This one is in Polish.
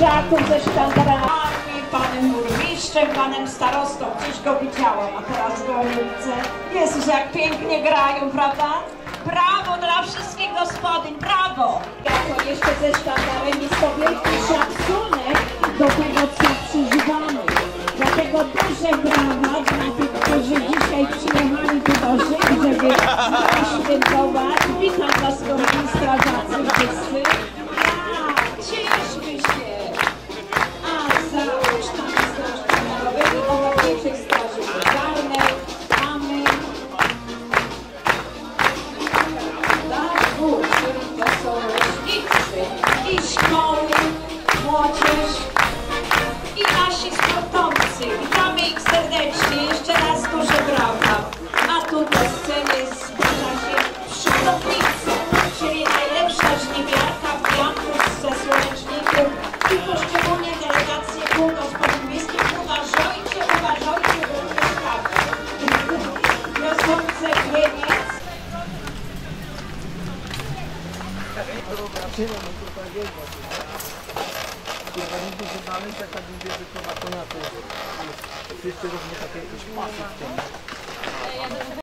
strażaków ze sztandarami. panem burmistrzem, panem starostą. Gdzieś go widziałam, a teraz go widzę. Jezus, jak pięknie grają, prawda? Brawo dla wszystkich gospodyń, brawo! Jako jeszcze ze sztandarem jest to szacunek do tego, co przeżywamy. Dlatego duże brawa dla tych, którzy dzisiaj przyjechali tu do Rzym, żeby świętować. Witam Was, kochani strażacy wszyscy. Nigdy się dalej taka długie to na to. Wszyscy równie takie szpasy w tym.